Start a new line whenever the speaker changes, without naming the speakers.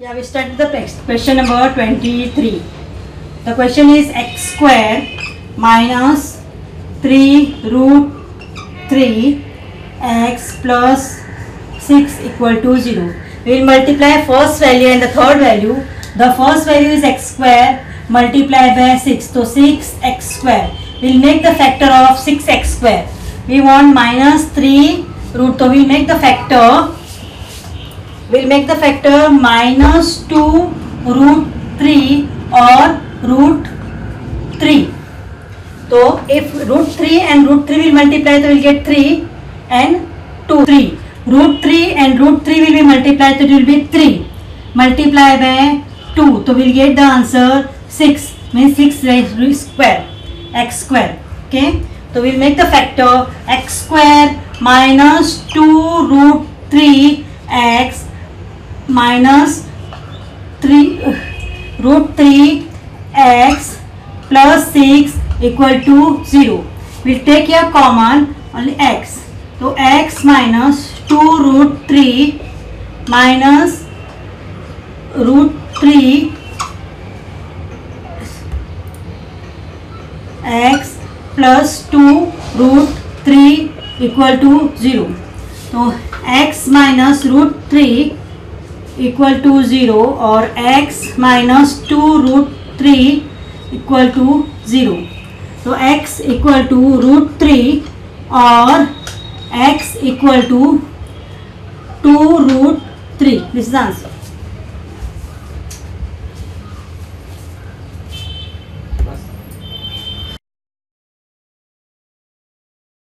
Yeah, we start the text. Question number 23. The question is x square minus 3 root 3 x plus 6 equal to 0. We will multiply first value and the third value. The first value is x square multiplied by 6. So 6x square. We will make the factor of 6x square. We want minus 3 root. So we make the factor we'll make the factor minus 2 root 3 or root 3 so if root 3 and root 3 will multiply so we'll get 3 and 2 3 root 3 and root 3 will be multiplied so it will be 3 multiply by 2 so we'll get the answer 6 means 6 raised to square x square okay so we'll make the factor x square minus 2 root 3 x minus three root three x plus six equal to zero will take your common only x तो x minus two root three minus root three x plus two root three equal to zero तो x minus root three equal to zero और x minus two root three equal to zero तो x equal to root three और x equal to two root three this answer